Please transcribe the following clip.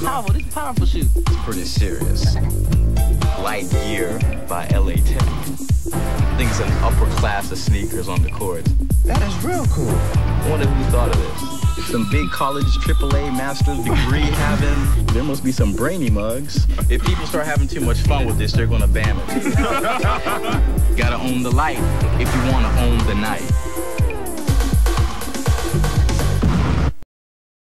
powerful. This is a powerful shoe. It's pretty serious. Light Gear by LA Tech. I think it's an upper class of sneakers on the court. That is real cool. I wonder who thought of this. Some big college AAA master's degree having. There must be some brainy mugs. If people start having too much fun with this, they're gonna ban it. Gotta own the light if you wanna own the night.